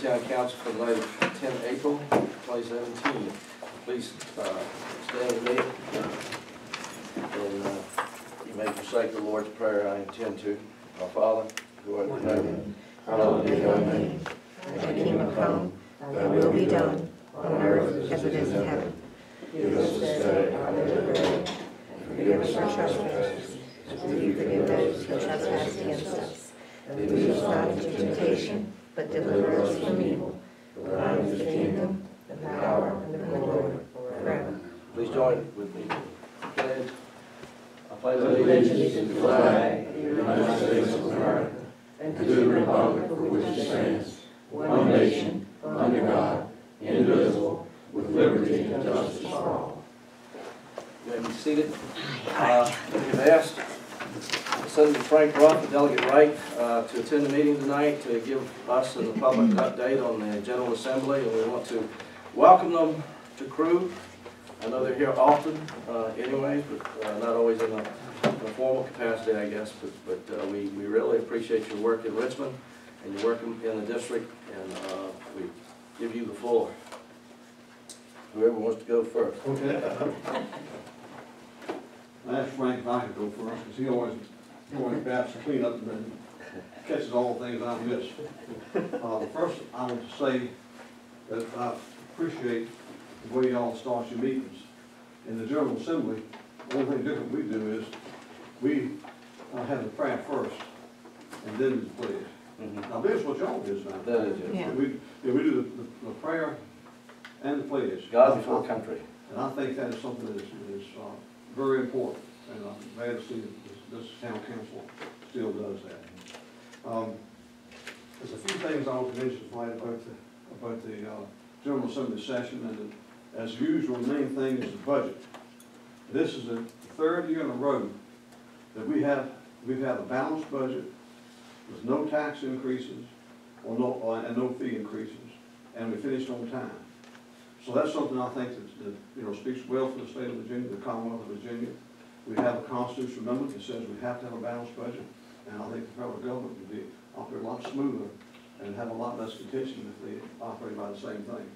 town council for the night of 10 April 2017. Please uh, stand with me. And uh, you may recite the Lord's Prayer, I intend to. Our Father, who art in heaven, Hallowed be thy name. Thy kingdom come, thy will be done, on earth as it is in heaven. Give us this day our daily bread, and forgive us our trespasses, as we forgive those who trespass against us. And lead us not into temptation, but deliver us from evil. For thine is the kingdom, the power, and the glory, forever. please join with me. Pledge. I pledge Allegiance to the flag of the United States of America, and to the republic for which it stands, one nation, under God, indivisible, with liberty and justice for all. You may be seated. Uh, We've asked Senator Frank and Delegate Wright uh, to attend the meeting tonight to give us and the public an update on the General Assembly, and we want to welcome them to Crewe. I know they're here often uh, anyways, but uh, not always in a in a formal capacity, I guess, but but uh, we we really appreciate your work in Richmond and your work in in the district, and uh, we give you the floor. Whoever wants to go first. Okay. I asked Frank if I could go first, because he always, he always grabs the cleanup and catches all the things I miss. Uh, first, I want to say that I appreciate the way y'all start your meetings. In the General Assembly, one thing different we do is, we uh, have the prayer first, and then the pledge. Mhm. Now, this is what y'all do now. That is it. Yeah. We, yeah, we do the, the- the prayer and the pledge. God before the country. And I think that is something that is, is, uh, very important, and I'm glad to see that this, town council still does that. Um, There's a few things I want to mention tonight about the, about the, uh, General Assembly session, and as usual, the main thing is the budget. This is the third year in a row that we have, we've had a balanced budget with no tax increases or no, or- and no fee increases, and we finished on time. So that's something I think that, that, you know, speaks well for the state of Virginia, the Commonwealth of Virginia. We have a constitutional amendment that says we have to have a balanced budget, and I think the federal government would be, operate a lot smoother and have a lot less contention if they operate by the same thing.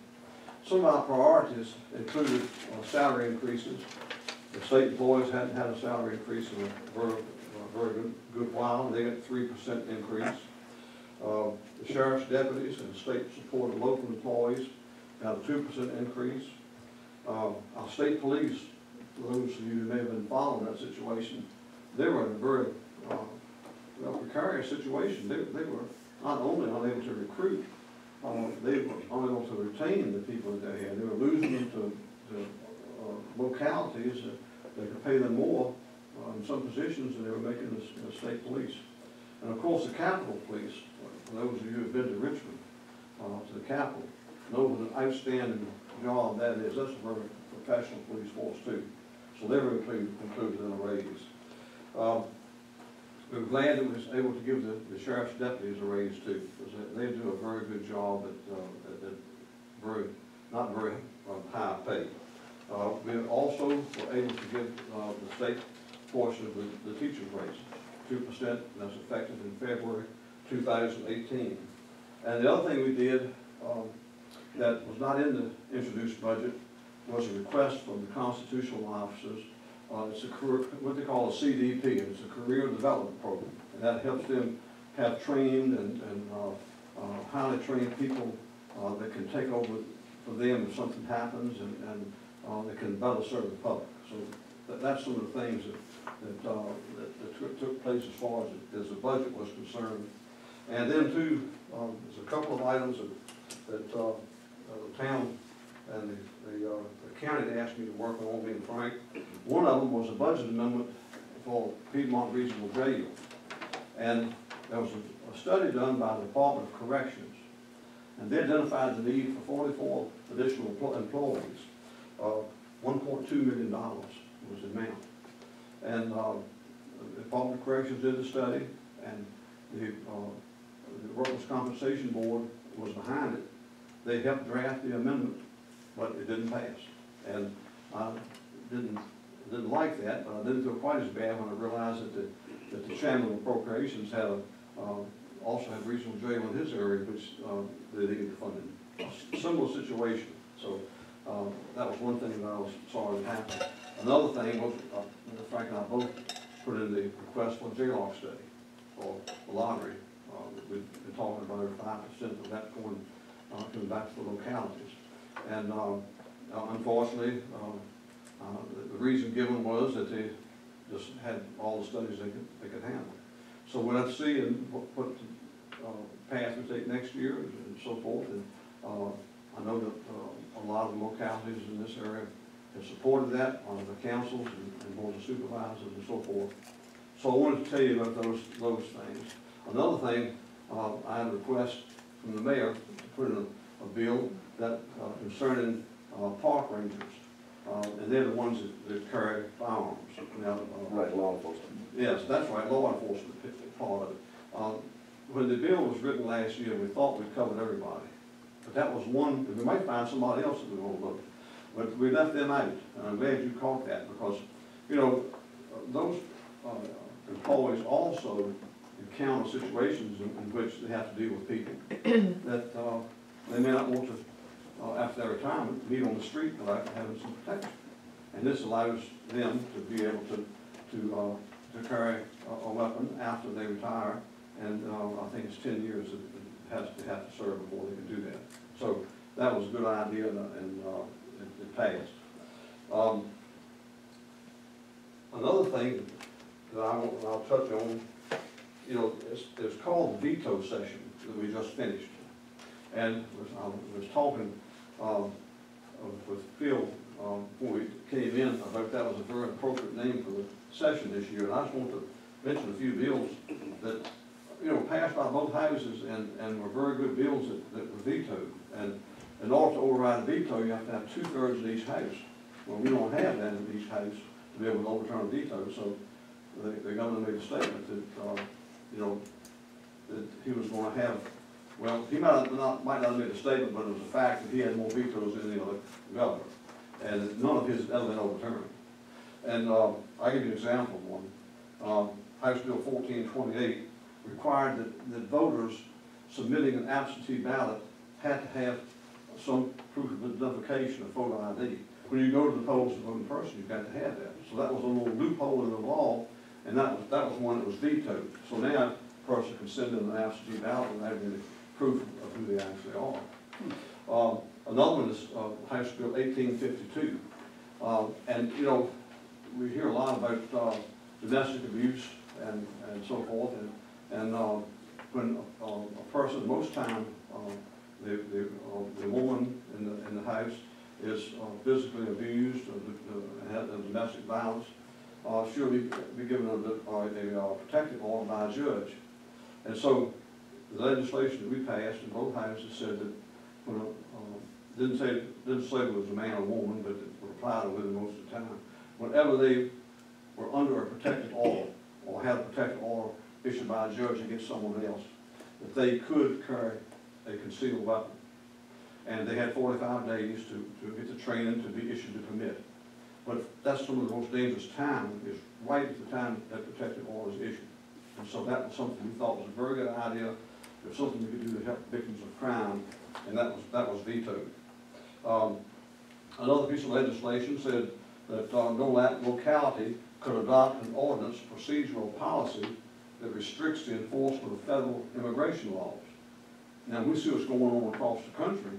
Some of our priorities included uh, salary increases. The state employees hadn't had a salary increase in a very, a very good, good while, they got three percent increase. Uh, The sheriff's deputies and the state supported local employees got a two percent increase. Uh, Our state police, those of you who may have been following that situation, they were in a very, uh, precarious situation. They, they were not only unable to recruit, uh, they were unable to retain the people that they had. They were losing them to, to uh, localities that, that could pay them more uh, in some positions than they were making in the, the state police. And of course, the Capitol Police, for those of you who've been to Richmond, uh, to the Capitol, know outstanding job that is. That's a very professional police force too. So they were included, included in the raise. Um, We're glad that we was able to give the, the sheriff's deputies a raise too, because they, they do a very good job at, uh, at, at very, not very uh, high pay. Uh, we also were able to give, uh, the state portion of the, the teacher's two percent, that's effective in February two thousand eighteen. And the other thing we did, um, that was not in the introduced budget was a request from the constitutional officers. Uh, it's a career, what they call a CDP, it's a career development program. And that helps them have trained and, and, uh, uh, highly trained people, uh, that can take over for them if something happens and, and, uh, they can better serve the public. So that, that's some of the things that, that, uh, that, that took, place as far as, as the budget was concerned. And then too, um, there's a couple of items that, that, the town and the, the, uh, the county they asked me to work on, being frank. One of them was a budget amendment for Piedmont Regional Jail. And there was a, a study done by the Department of Corrections, and they identified the need for forty-four additional employees. Uh, one point two million dollars was the amount. And, uh, the Department of Corrections did the study, and the, uh, the Workers' Compensation Board was behind it. They helped draft the amendment, but it didn't pass. And I didn't, didn't like that, but I didn't feel quite as bad when I realized that the, that the chairman of appropriations had a, uh, also have regional jail in his area, which, uh, they needed funding. Similar situation, so, um, that was one thing that I was sorry happened. Another thing was, uh, Frank and I both put in the request for jail study for the lottery. Uh, we've been talking about five percent of that going, uh, to the localities. And, um, uh, unfortunately, um, uh, the, the reason given was that they just had all the studies they could, they could handle. So we'll have to see and what, what, uh, path we take next year and so forth. And, I know that, a lot of the localities in this area have supported that, on the councils and, and boards of supervisors and so forth. So I wanted to tell you about those, those things. Another thing, uh, I had a request from the mayor to put in a, a bill that, uh, concerning, uh, park rangers. Uh, and they're the ones that, that carry firearms. Now, uh, Right, law enforcement. Yes, that's right, law enforcement part of it. Um, When the bill was written last year, we thought we'd covered everybody. But that was one, we might find somebody else that we want to look. But we left them out, and I'm glad you caught that, because, you know, uh, those uh, employees also encounter situations in in which they have to deal with people that uh, they may not want to, uh, after their retirement, meet on the street without having some protection. And this allows them to be able to, to, uh, to carry a, a weapon after they retire. And, uh, I think it's ten years that has to have to serve before they can do that. So that was a good idea and, uh, and, it, it passed. Um, Another thing that I want, I'll touch on, you know, it's, it's called veto session that we just finished. And I was talking, um, with Phil, um, before we came in, thought that was a very appropriate name for the session this year. And I just want to mention a few bills that, you know, passed by both houses and, and were very good bills that, that were vetoed. And in order to override a veto, you have to have two-thirds of each house. Well, we don't have that in each house to be able to overturn a veto, so the, the governor made a statement that, uh, you know, that he was gonna have, well, he might not, might not have made a statement, but it was a fact that he had more vetoes than the other governor. And none of his ever been overturned. And, uh, I'll give you an example of one. Um, House Bill fourteen twenty-eight required that, that voters submitting an absentee ballot had to have some proof of identification, a photo ID. When you go to the polls to vote in person, you've got to have that. So that was a little loophole in the law, and that was, that was one that was vetoed. So now, a person can send in an absentee ballot and have any proof of who they actually are. Um, another one is, uh, eighteen fifty-two. Um, and, you know, we hear a lot about, uh, domestic abuse and, and so forth, and, and, um, when, uh, a person, most time, the, the, uh, the woman in the, in the house is uh, physically abused or, uh, domestic violence, uh, she'll be, be given a, a, a uh, protective order by a judge. And so, the legislation that we passed in both houses said that, when, a, uh, didn't say, didn't say it was a man or woman, but it would apply to women most of the time. Whenever they were under a protective order, or had a protective order issued by a judge against someone else, that they could carry a concealed weapon. And they had forty-five days to, to get the training to be issued a permit. But that's some of the most dangerous time, is right at the time that protective order is issued. And so that was something we thought was a very good idea, it was something we could do to help victims of crime, and that was, that was vetoed. Um, Another piece of legislation said that uh, no locality could adopt an ordinance procedural policy that restricts the enforcement of federal immigration laws. Now, we see what's going on across the country,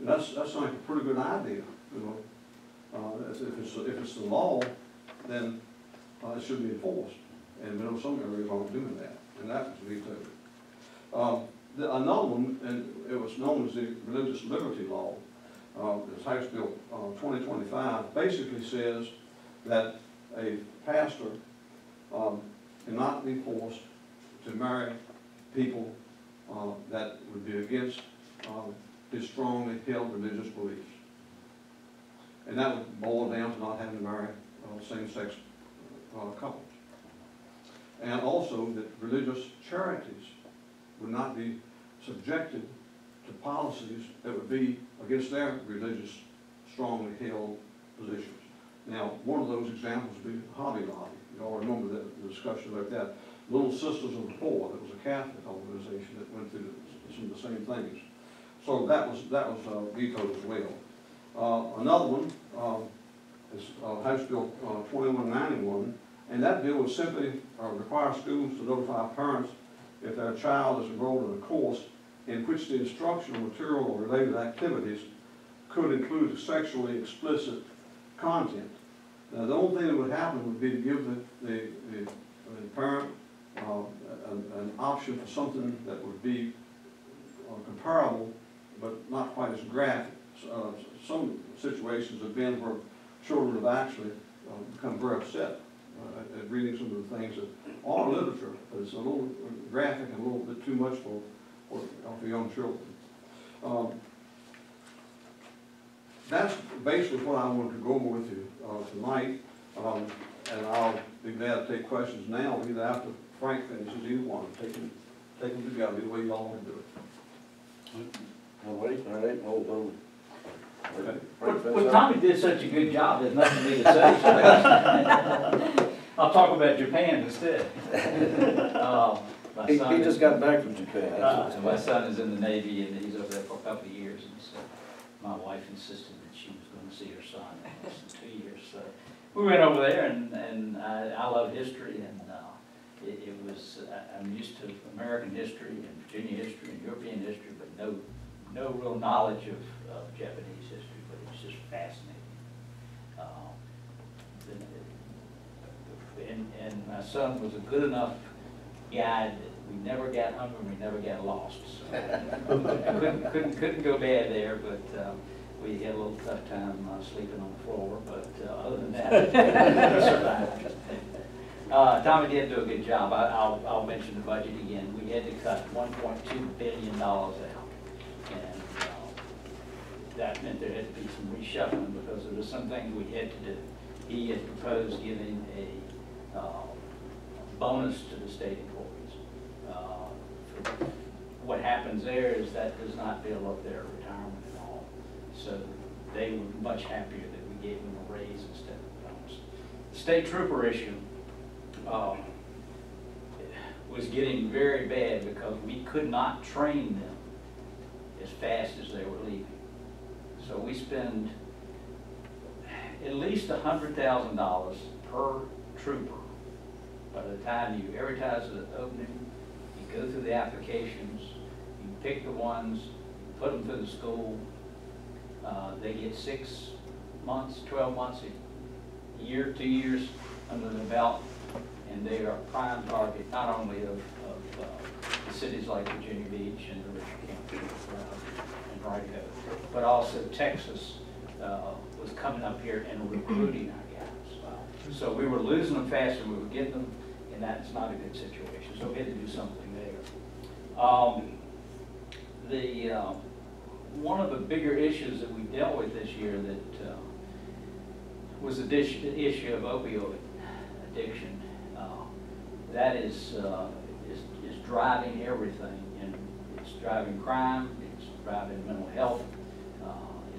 and that's, that sounds like a pretty good idea, you know. Uh, if it's, if it's the law, then, uh, it should be enforced, and we some areas aren't doing that, and that was vetoed. Um, the, another one, and it was known as the religious liberty law, uh, this House Bill, uh, twenty twenty-five, basically says that a pastor, um, cannot be forced to marry people, uh, that would be against, um, his strongly held religious beliefs. And that would boil down to not having to marry, uh, same-sex, uh, couples. And also that religious charities would not be subjected to policies that would be against their religious, strongly held positions. Now, one of those examples would be Hobby Lobby. You all remember that, the discussion about that. Little Sisters of the Poor, that was a Catholic organization that went through some of the same things. So that was, that was uh, vetoed as well. Uh, Another one um, is uh, House Bill uh, 2191, and that bill would simply uh, require schools to notify parents if their child is enrolled in a course in which the instructional material or related activities could include sexually explicit content. Now, the only thing that would happen would be to give the, the, the the parent uh, an, an option for something that would be uh, comparable, but not quite as graphic. Uh, Some situations have been where children have actually uh, become very upset uh, at- reading some of the things that are literature, but it's a little graphic and a little bit too much for, for, uh, for young children. Um, That's basically what I wanted to go over with you uh, tonight, Um, and I'll be glad to take questions now, either after Frank finishes, either one, take them, take them together, either way you all want to do it. Well, wait, all right, hold Well, Tommy did such a good job, there's nothing for me to say. I'll talk about Japan instead. Uh, my He, son he is- just got back from Japan. uh, My son is in the Navy and he's over there for a couple of years, and so my wife insisted that she was gonna see her son in less than two years, so. We went over there and, and I, I love history and, uh, it, it was, I- I'm used to American history and Virginia history and European history, but no, no real knowledge of, of Japanese history, but it was just fascinating. Um, And, and my son was a good enough guide that we never got hungry, we never got lost. So Couldn't, couldn't, couldn't go bad there, but, uh, we had a little tough time uh, sleeping on the floor, but, uh, other than that, we survived. Uh, Tommy did do a good job. I, I'll, I'll mention the budget again. We had to cut one point two billion dollars out. That meant there had to be some reshuffling because there were some things we had to do. He had proposed giving a, uh, bonus to the state employees. Uh, What happens there is that does not build up their retirement at all. So they were much happier that we gave them a raise instead of a bonus. The State trooper issue, uh, was getting very bad because we could not train them as fast as they were leaving. So we spend at least a hundred thousand dollars per trooper. By the time you advertise the opening, you go through the applications, you pick the ones, you put them through the school. Uh, they get six months, twelve months, a year, two years under the belt, and they are prime target not only of, of, uh, cities like Virginia Beach and the Richard County, but also Texas, uh, was coming up here and recruiting our guys. So we were losing them faster, we were getting them, and that's not a good situation, so we had to do something there. Um, the, um, one of the bigger issues that we dealt with this year that, uh, was the issue of opioid addiction. Uh, That is, uh, is, is driving everything, and it's driving crime, driving mental health, uh,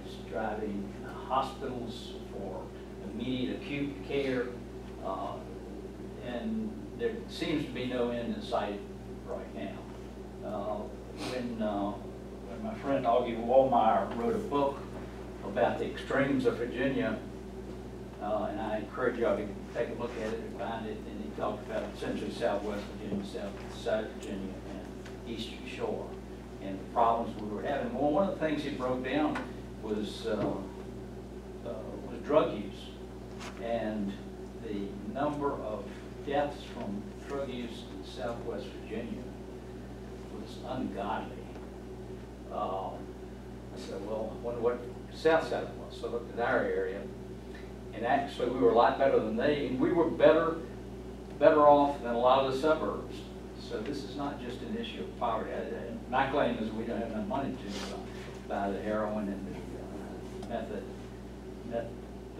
it's driving hospitals for immediate acute care, uh, and there seems to be no end in sight right now. Uh, When, when my friend Augie Wallmeyer wrote a book about the extremes of Virginia, uh, and I encourage y'all to take a look at it and find it, and he talked about essentially southwest Virginia, south, south Virginia, and eastern shore, and the problems we were having. Well, one of the things he broke down was, uh, uh, was drug use, and the number of deaths from drug use in southwest Virginia was ungodly. Um, I said, well, I wonder what south side was, so I looked at our area, and actually, we were a lot better than they, and we were better, better off than a lot of the suburbs. So this is not just an issue of poverty. My claim is we don't have enough money to uh, buy the heroin and the uh, method, meth,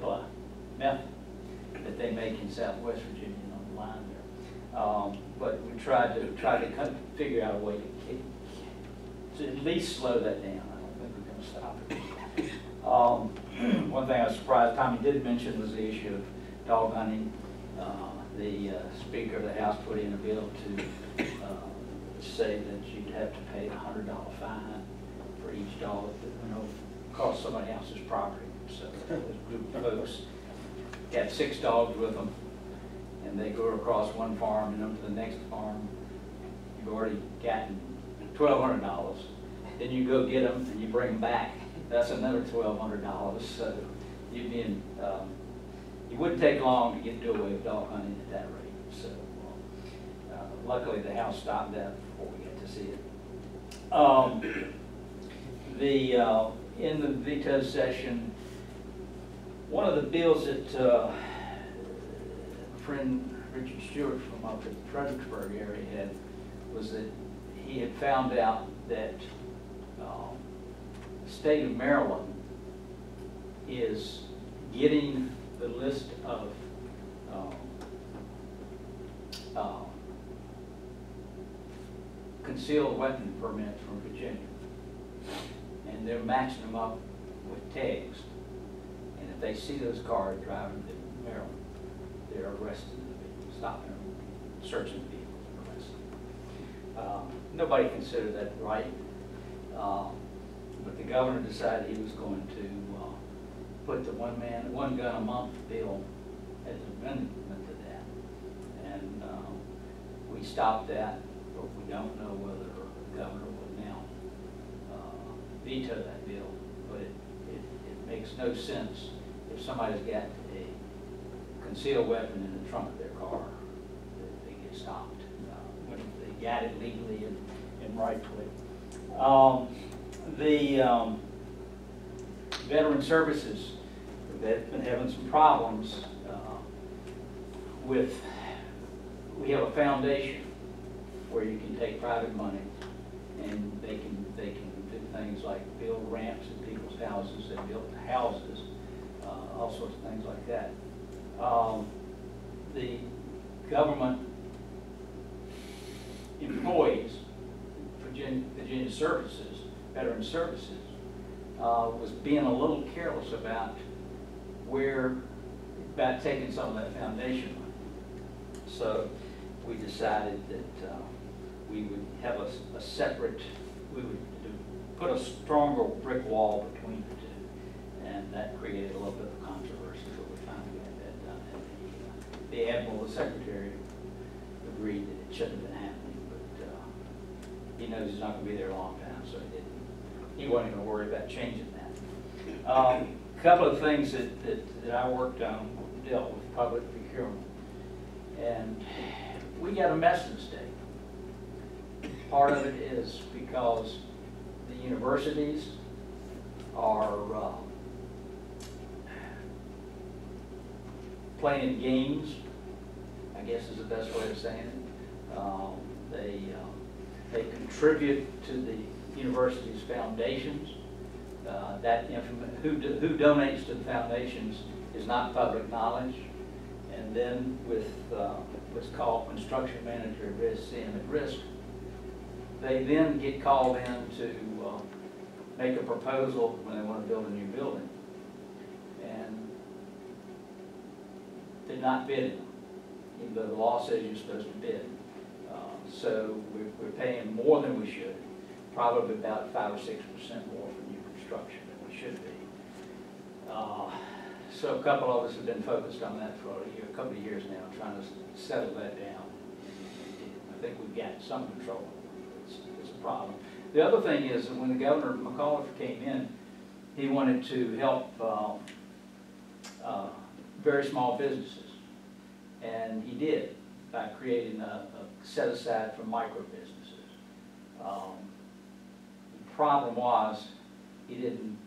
uh, meth that they make in southwest Virginia on the line there. Um, But we tried to, tried to of figure out a way to to at least slow that down. I don't think we're gonna stop it. Um, One thing I was surprised Tommy did mention was the issue of dog hunting. Uh, the uh, Speaker of the House put in a bill to uh, say that have to pay a hundred dollar fine for each dog that, you know, crossed somebody else's property. So this group of folks got six dogs with them, and they go across one farm and up to the next farm. You've already gotten twelve hundred dollars. Then you go get them and you bring them back, that's another twelve hundred dollars. So you'd be in, um, it wouldn't take long to get do away with dog hunting at that rate. So uh, luckily, the House stopped that before we got to see it. Um, The, uh, in the veto session, one of the bills that uh, friend Richard Stuart from up at Fredericksburg area had was that he had found out that um, the state of Maryland is getting the list of um, um, concealed weapon permits from Virginia. And they're matching them up with tags. And if they see those cars driving to Maryland, they're arresting them, stopping them, searching the vehicles, and arresting them. Um, Nobody considered that right. Um, But the governor decided he was going to uh, put the one man, one gun a month bill as an amendment to that. And um, we stopped that, but we don't know whether the governor will now uh, veto that bill. But it, it, it makes no sense if somebody's got a concealed weapon in the trunk of their car, that they get stopped. uh, When they got it legally and, and rightfully. Um, The, um, veteran services, they've been having some problems, uh, with, we have a foundation where you can take private money and they can, they can do things like build ramps in people's houses, they build houses, uh, all sorts of things like that. Um, the government employees, Virginia, Virginia Services, Veteran Services, uh, was being a little careless about where, about taking some of that foundation money. So we decided that uh, we would have a, a separate, we would put a stronger brick wall between the two. And that created a little bit of controversy, but we finally got that done. And the, uh, the admiral, the secretary, agreed that it shouldn't have been happening, but uh, he knows he's not gonna be there a long time, so he didn't, he wasn't gonna worry about changing that. Um, Couple of things that, that, that I worked on dealt with public procurement. And we got a mess in state. Part of it is because the universities are, uh, playing games, I guess is the best way of saying it. Um, They, uh, they contribute to the university's foundations. Uh, That who, do- who donates to the foundations is not public knowledge. And then with uh, what's called construction manager risk, CM at risk, they then get called in to uh, make a proposal when they want to build a new building. And they're not bidding, even though the law says you're supposed to bid. Uh, So we're, we're paying more than we should, probably about five or six percent more for new construction than we should be. Uh, So a couple of us have been focused on that for a year, a couple of years now, trying to settle that down. I think we've got some control. Problem. The other thing is, that when the governor McAuliffe came in, he wanted to help, um, uh, very small businesses. And he did by creating a, a set aside for micro businesses. Um, The problem was, he didn't,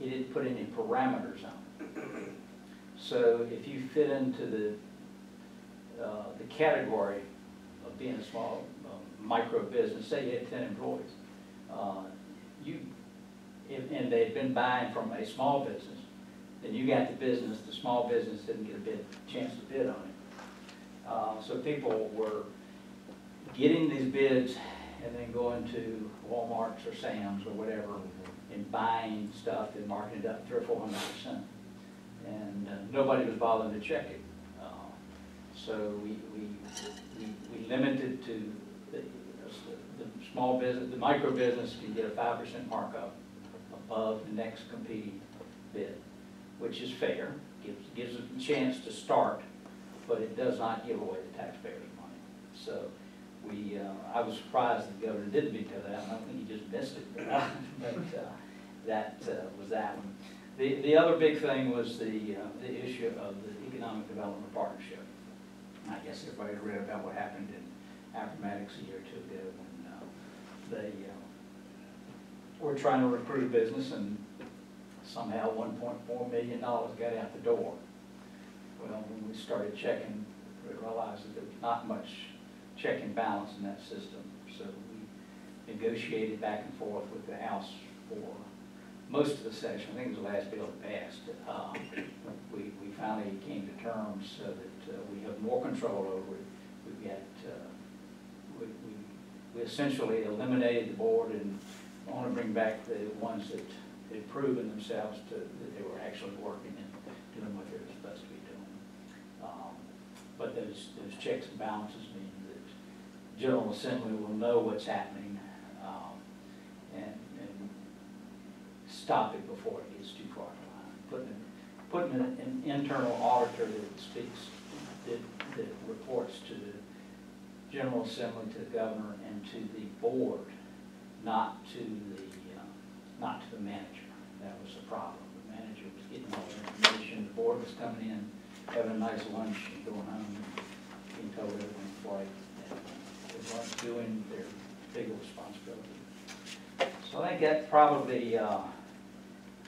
he didn't put any parameters on it. So if you fit into the, uh, the category of being a small, uh, micro business, say you had ten employees, uh, you, if- and they'd been buying from a small business, then you got the business, the small business didn't get a bid, chance to bid on it. Uh, so people were getting these bids and then going to Walmart's or Sam's or whatever and buying stuff and marking it up three or four hundred percent. And uh, nobody was bothering to check it. So we, we, we, we limited to the, the small business, the micro business can get a five percent markup above the next competing bid, which is fair, gives, gives them a chance to start, but it does not give away the taxpayers' money. So we, uh, I was surprised the governor didn't veto that, I think he just missed it, but, uh, that uh, was that one. The, the other big thing was the, uh, the issue of the Economic Development Partnership. I guess everybody read about what happened in Appomattox a year or two ago when uh, they uh, were trying to recruit business and somehow one point four million dollars got out the door. Well, when we started checking, we realized that there was not much check and balance in that system. So we negotiated back and forth with the House for most of the session, I think it was the last bill that passed. Um, We, we finally came to terms so that uh, we have more control over it. We've got, uh, we, we we essentially eliminated the board and want to bring back the ones that had proven themselves to, that they were actually working and doing what they were supposed to be doing. Um, But those, those checks and balances mean that General Assembly will know what's happening, um, and, and stop it before it gets too far. Putting, putting an internal auditor that speaks, that, that reports to the General Assembly, to the governor, and to the board, not to the, uh, not to the manager. That was the problem. The manager was getting all the information, the board was coming in, having a nice lunch, and going home, and being told everything's right, they weren't doing their big responsibility. So I think that probably uh,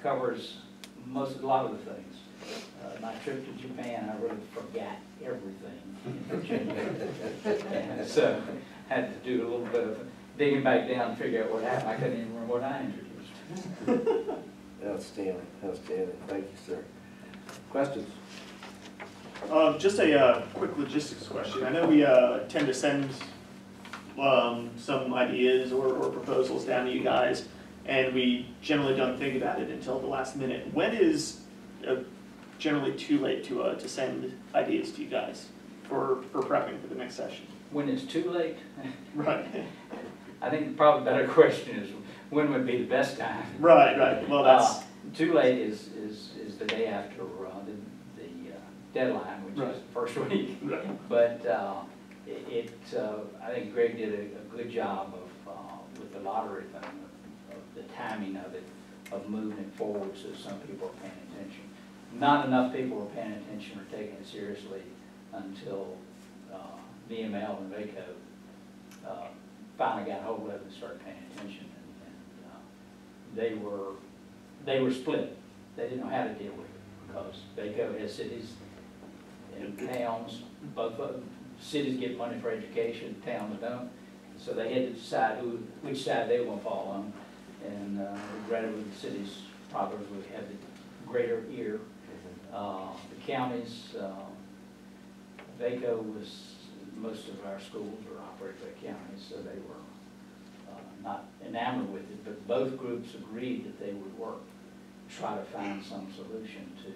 covers most, a lot of the things. Uh, My trip to Japan, I really forgot everything in Virginia. And so, had to do a little bit of digging back down and figure out what happened. I couldn't even remember what I introduced. Outstanding, outstanding. Thank you, sir. Questions? Um, just a, uh, quick logistics question. I know we, uh, tend to send, um, some ideas or, or proposals down to you guys, and we generally don't think about it until the last minute. When is, uh, generally too late to, uh, to send ideas to you guys for, for prepping for the next session? When it's too late, Right, I think the probably better question is, when would be the best time? right, right. Well, that's, Uh, Too late is, is, is the day after uh, the, the uh, deadline, which is the first week. right. But uh, it, it, uh, I think Greg did a, a good job of, uh, with the lottery thing, of- of the timing of it, of moving it forward so some people are paying attention. Not enough people were paying attention or taking it seriously until uh, VML and VACO uh, finally got hold of it and started paying attention. And and, uh, They were, they were split. They didn't know how to deal with it because VACO has cities and towns, both cities get money for education, towns don't. So they had to decide who, which side they were gonna fall on. And uh, regrettably, the cities probably would have the greater ear. Uh, The counties, uh, VACO was, most of our schools are operated by counties, so they were uh, not enamored with it. But both groups agreed that they would work, try to find some solution to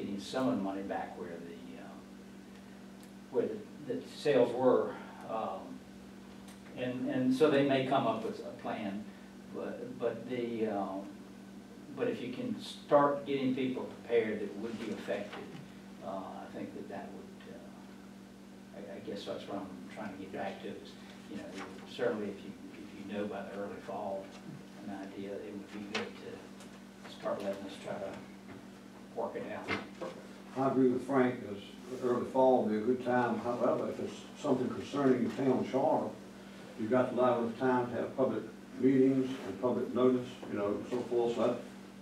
getting some of the money back where the, uh, where the, the sales were. Um, And, and so they may come up with a plan, but, but the, um, but if you can start getting people prepared that would be affected, uh, I think that that would, uh, I, I guess that's what I'm trying to get back to, is, you know, certainly if you, if you know by the early fall, an idea, it would be good to start letting us try to work it out. I agree with Frank, as early fall would be a good time, however, if it's something concerning your town charter, you've got to allow enough time to have public meetings and public notice, you know, so forth, so that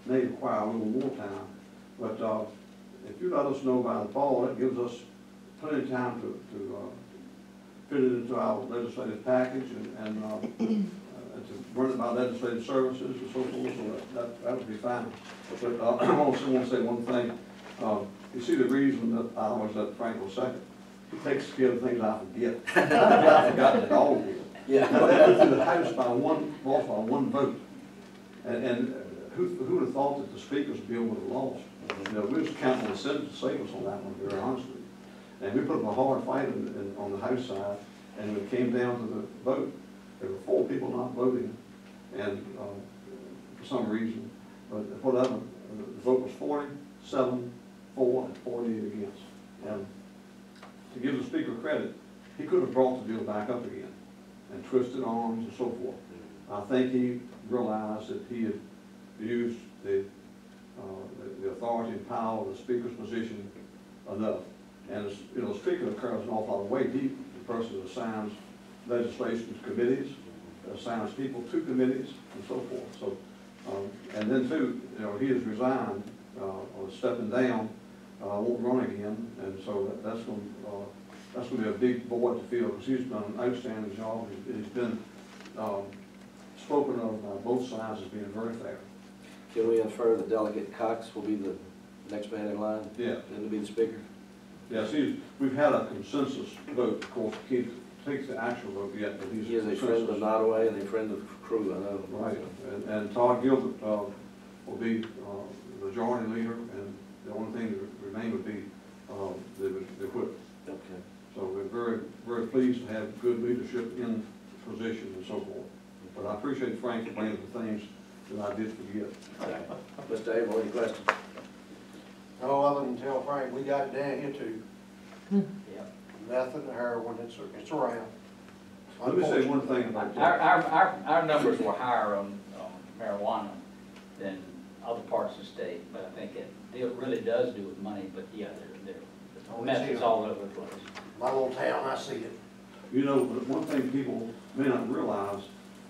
may require a little more time. But, uh, if you let us know by the fall, that gives us plenty of time to, to, uh, fit it into our legislative package and, and, uh, uh, to run it by legislative services and so forth, so that, that, that would be fine. But, uh, I also want to say one thing, um, you see the reason that I always let Frank go second? He takes care of things I forget. I've forgotten it all here. Yeah. But that went through the House by one, lost by one vote. And, and who, who would have thought that the speaker's bill would have lost? You know, we was counting on the Senate to save us on that one, very honestly. And we put up a hard fight in, in, on the House side, and it came down to the vote, there were four people not voting, and, um, for some reason, but whatever, the vote was forty-seven, four, and forty-eight against. And to give the speaker credit, he could have brought the deal back up again, and twisted arms and so forth. I think he realized that he had used the, uh, the- the authority and power of the speaker's position enough. And, as- you know, the speaker carries an awful lot of weight. He, the person assigns legislation to committees, assigns people to committees, and so forth. So, um, and then too, you know, he has resigned, uh, or stepping down, uh, won't run again, and so that- that's gonna, uh, that's gonna be a big void to fill, because he's done an outstanding job. He's- He's been, um, spoken of by both sides as being very fair. Can we infer that Delegate Cox will be the next man in line, Yeah, then to be the speaker? yes, he's, we've had a consensus vote, of course, Keith takes the actual vote yet, but he's. He is a friend of Nottoway and a friend of Crewe, I know. Right, and, and Todd Gilbert, uh, will be, uh, the majority leader, and the only thing that remain would be, uh, the, the whip. Okay. So we're very, very pleased to have good leadership in position and so forth. But I appreciate Frank for bringing the things that I did forget. Mr. Abel, any questions? No, other than tell Frank, we got it down here too. Hmm. Yeah. Nothing heroin, it's, it's around. Let me say one thing about Our, that. our, our, our numbers were higher on, on marijuana than other parts of the state, but I think it, it really does do with money, but yeah, there, Oh, there, it's methods here. all over the place. My little town, I see it. You know, but one thing people may not realize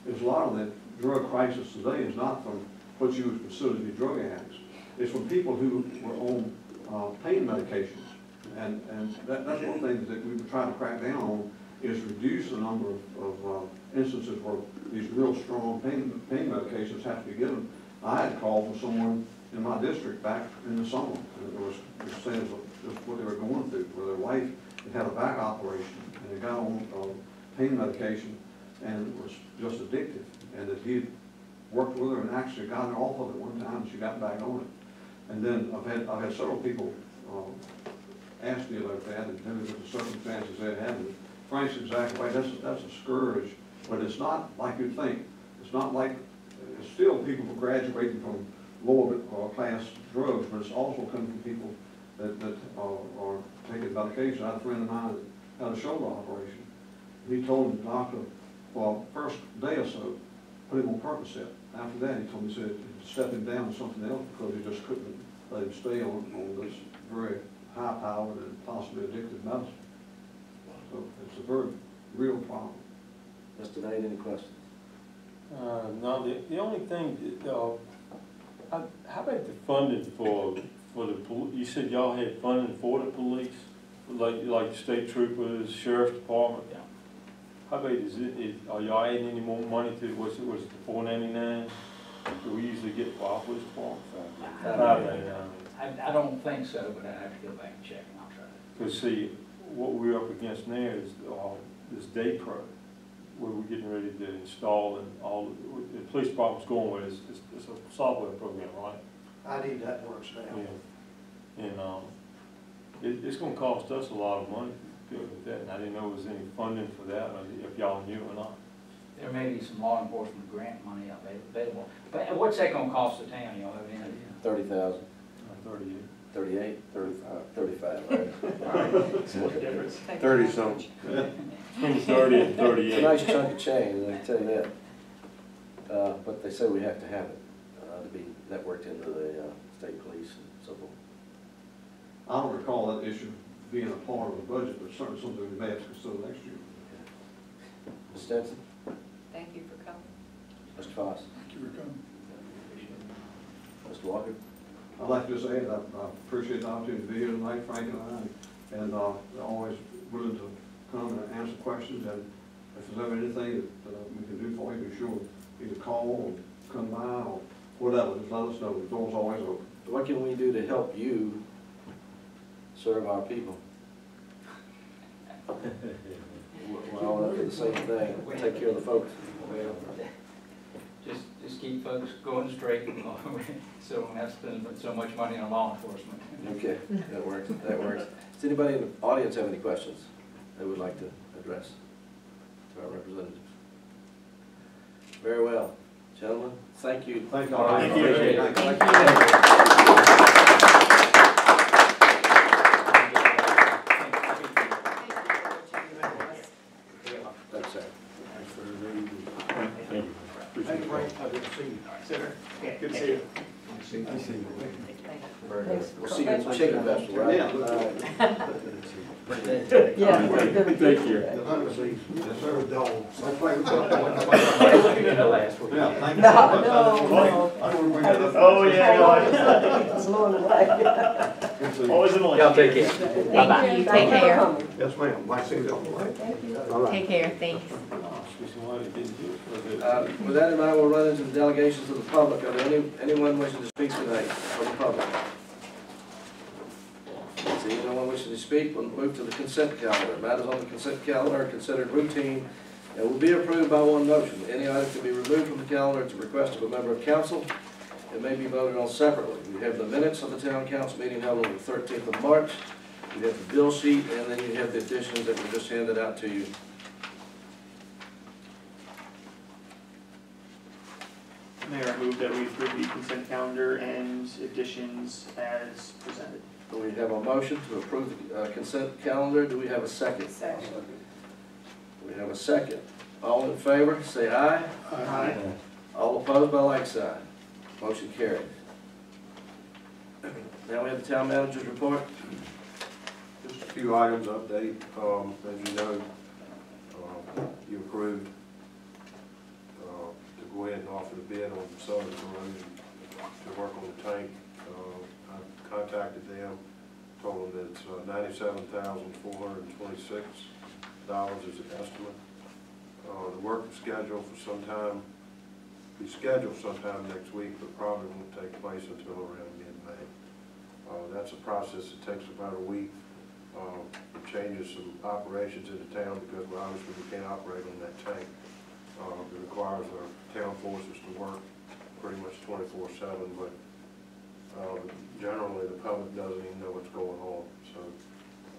is a lot of the drug crisis today is not from what you would consider to be drug addicts. It's from people who were on, uh, pain medications. And, and that, that's one thing that we were trying to crack down on, is reduce the number of, of, uh, instances where these real strong pain, pain medications have to be given. I had called from someone in my district back in the summer, and it was, it was saying just what they were going through, where their wife had had a back operation, and they got on, uh, pain medication, and was just addictive, and that he'd worked with her and actually got her off of it one time, and she got back on it. And then I've had, I've had several people, um, ask me about that, and tell me what the circumstances they had, and Frank's exactly right, that's, that's a scourge, but it's not like you think. It's not like, it's still people graduating from lower, uh, class drugs, but it's also coming from people that, that are, are taking medication. I had a friend of mine that had a shoulder operation. He told the doctor, well, first day or so, put him on Percocet. After that, he told me, he said, to step him down to something else because he just couldn't let him stay on, on this very high-powered and possibly addictive medicine. So it's a very real problem. Mr. Knight, any questions? Uh, no, the, the only thing, that, uh, how, how about the funding for, for the, pol- you said y'all had funding for the police? Like, like state troopers, sheriff's department? Yeah. How about, is it, is, are y'all adding any more money to, what's it, was it the four ninety-nine? Do we usually get for our police department? Five ninety-nine. I, I don't think so, but I'd have to go back and check, and I'll try to. Cause see, what we're up against now is, uh, this day pro, where we're getting ready to install and all, the the police department's going with, it's, it's, it's a software program, right? I need that works now. Yeah. And, um, it, it's gonna cost us a lot of money to go with that, and I didn't know there was any funding for that, or if y'all knew or not. There may be some law enforcement grant money available, but what's that gonna cost the town, y'all have any idea? Thirty thousand, Uh, Thirty-eight. thirty-eight, thirty-five, thirty-five, right? Difference. Thirty something. Between thirty and It's a thirty-eight. nice chunk of change, I can tell you that. Uh, but they say we have to have it, uh, to be networked into the, uh, state police and so forth. I don't recall that issue being a part of the budget, but certainly something we may have to consider next year. Ms. Stinson, Thank you for coming. Mr. Foss, Thank you for coming. Mr. Walker, I'd like to just add, I, I appreciate the opportunity to be here tonight, Frank and I, and, uh, they're always willing to come and answer questions, and if there's ever anything that, uh, we can do for you, be sure, either call or come by or whatever, just let us know, the door's always open. what can we do to help you serve our people? We're all after the same thing, We take care of the folks. Well, just, just keep folks going straight, so we don't have to spend so much money on law enforcement. Okay, that works, that works. Does anybody in the audience have any questions they would like to address to our representatives? Very well. Gentlemen, thank you. Thank you. All right, Thank you. appreciate it. Thank Thanks, sir. Thank you. Thank you, Frank, I didn't see you. Sir, yeah, good to see you. We'll see you at the chicken festival, right? Yeah. Yeah. Thank you. No, no. Oh, yeah, always in the. Y'all take care. Thank you, take care. Yes, ma'am, my seat on the way. Take care, thanks. Uh, With that in mind, we'll run into the delegations of the public. Are there any, anyone wishing to speak tonight from the public? Seeing no one wishing to speak, we'll move to the consent calendar. Matters on the consent calendar are considered routine and will be approved by one motion. Any item to be removed from the calendar at the request of a member of council. It may be voted on separately. We have the minutes of the town council meeting held on the thirteenth of March. You have the bill sheet, and then you have the additions that were just handed out to you. Mayor, I move that we approve the consent calendar and additions as presented. We have a motion to approve the uh, consent calendar. Do we have a second? Second. We have a second. All in favor, say aye. Aye. All opposed by like sign. Motion carried. Now we have the town manager's report. Just a few items update, um, as you know, um, you approved, uh, to go ahead and offer the bid on Southern Road to work on the tank. Contacted them, told them it's uh, ninety-seven thousand four hundred and twenty-six dollars is the estimate. Uh, the work is scheduled for some time, be scheduled sometime next week, but probably won't take place until around mid-May. Uh, that's a process that takes about a week. Uh, it changes some operations in the town because well, obviously we can't operate on that tank. Uh, it requires our town forces to work pretty much twenty-four seven, but, uh, generally the public doesn't even know what's going on, so,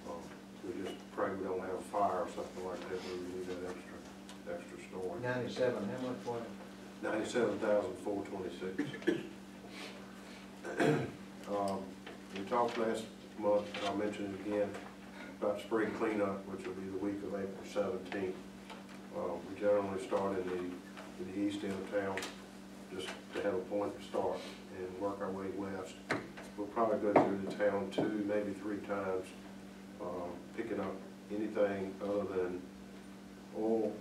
um, we just pray we don't have a fire or something like that, where we need that extra, extra storage. Ninety-seven, how much was it? Ninety-seven thousand four twenty-six. Um, we talked last month, and I'll mention it again, about spring cleanup, which will be the week of April seventeenth. Uh, we generally start in the, in the east end of town, just to have a point to start and work our way west. We'll probably go through the town two, maybe three times, um, picking up anything other than oil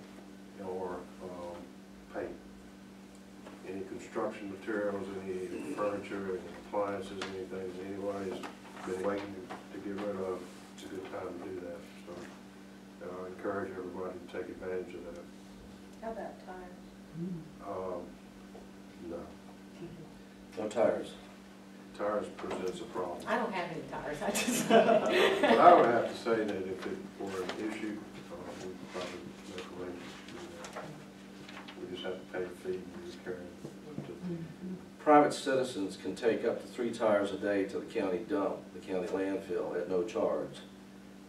or, um, paint any construction materials, any furniture, any appliances, anything that anybody's been waiting to get rid of, it's a good time to do that. So, uh, I encourage everybody to take advantage of that. How about tires? Um, no, No tires. tires presents a problem. I don't have any tires, I just. But I would have to say that if it were an issue, uh, we could probably make arrangements to do that. We just have to pay a fee and just carry it. Private citizens can take up to three tires a day to the county dump, the county landfill, at no charge.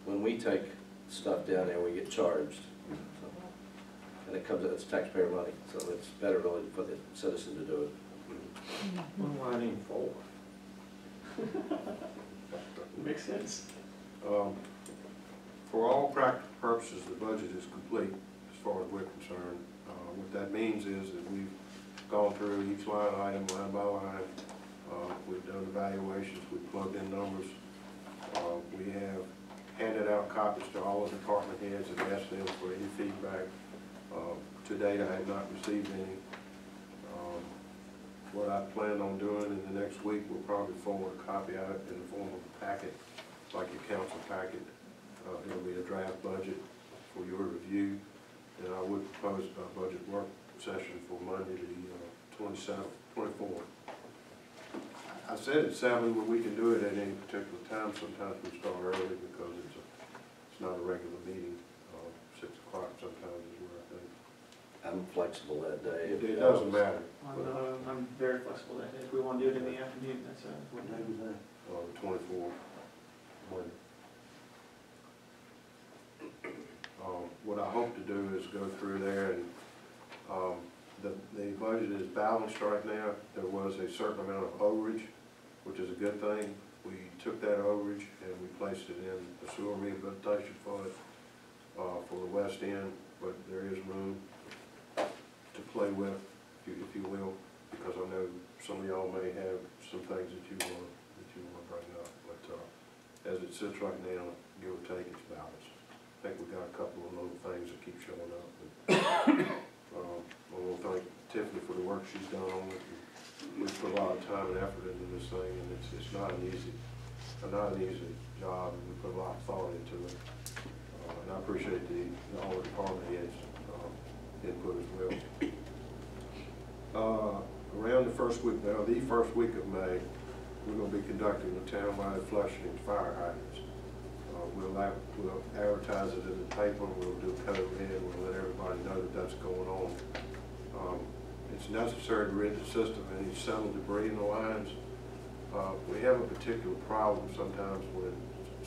When we take stuff down there, we get charged. So, And it comes, out it's taxpayer money, so it's better really for the citizen to do it. What I need for? Makes sense. Um, For all practical purposes, the budget is complete as far as we're concerned. Uh, What that means is that we've gone through each line item, line by line. Uh, We've done evaluations, we've plugged in numbers. Uh, We have handed out copies to all the department heads and asked them for any feedback. Uh, To date, I have not received any. What I plan on doing in the next week, we'll probably forward a copy out in the form of a packet, like your council packet. Uh, It'll be a draft budget for your review, and I would propose a budget work session for Monday, the uh, twenty-seventh, twenty-fourth. I said at seven, but we can do it at any particular time. Sometimes we start early because it's a, it's not a regular meeting. Uh, Six o'clock sometimes is where I think. I'm flexible that day. It it doesn't matter. I uh, I'm very flexible that day. If we want to do it in the afternoon, that's, uh, What day was that? uh, the twenty-fourth. When, um, what I hope to do is go through there and, um, the, the budget is balanced right now. There was a certain amount of overage, which is a good thing. We took that overage and we placed it in the sewer rehabilitation fund, uh, for the west end, but there is room to play with, if you, if you will, because I know some of y'all may have some things that you want, that you want to bring up, but, uh, as it sits right now, give or take, it's balanced. I think we've got a couple of little things that keep showing up, but, um, I want to thank Tiffany for the work she's done on it. We put a lot of time and effort into this thing, and it's, it's not an easy, not an easy job, and we put a lot of thought into it. Uh, and I appreciate the, the all the department heads, um, input as well. Uh, around the first week, now, the first week of May, we're gonna be conducting a townwide flushing of fire hydrants. Uh, we'll, we'll advertise it in the paper, we'll do code red, we'll let everybody know that that's going on. Um, it's necessary to rid the system of any settled debris in the lines. Uh, we have a particular problem sometimes when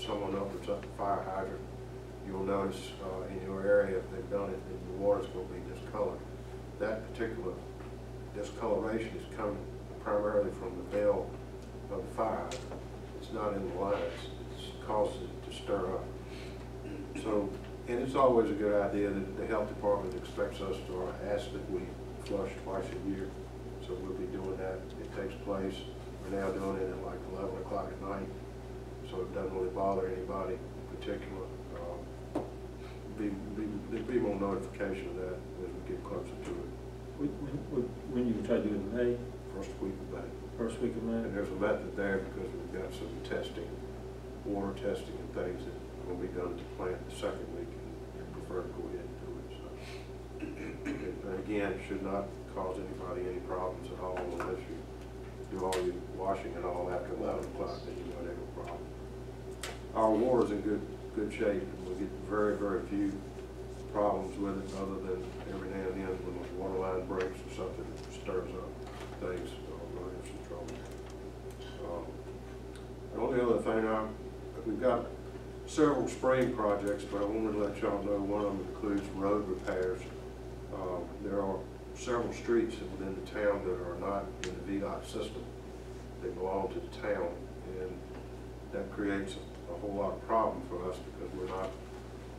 someone opens up a fire hydrant. You'll notice, uh, in your area, if they've done it, the water's gonna be discolored. That particular discoloration is coming primarily from the bell of the fire. It's not in the lines, it's caused it to stir up. So, and it's always a good idea that the health department expects us to, ask that we flush twice a year. So we'll be doing that, it takes place, we're now doing it at like eleven o'clock at night, so it doesn't really bother anybody in particular. Um, Be, be, there'll be more notification of that as we get closer to it, When, when, when you try to do it in May, first week of May. first week of May? And there's a method there because we've got some testing, water testing and things that will be done to plant the second week and prefer to go ahead and do it, so. And again, it should not cause anybody any problems at all unless you do all your washing and all after eleven o'clock, then you might have a problem. Our water's in good, good shape and we get very, very few problems with it other than every now and then when the water line breaks or something stirs up things, uh, we'll have some trouble. Um, The only other thing, I, we've got several spring projects, but I wanted to let y'all know, one of them includes road repairs. Um, There are several streets within the town that are not in the VDOT system. They belong to the town, and that creates a whole lot of problem for us because we're not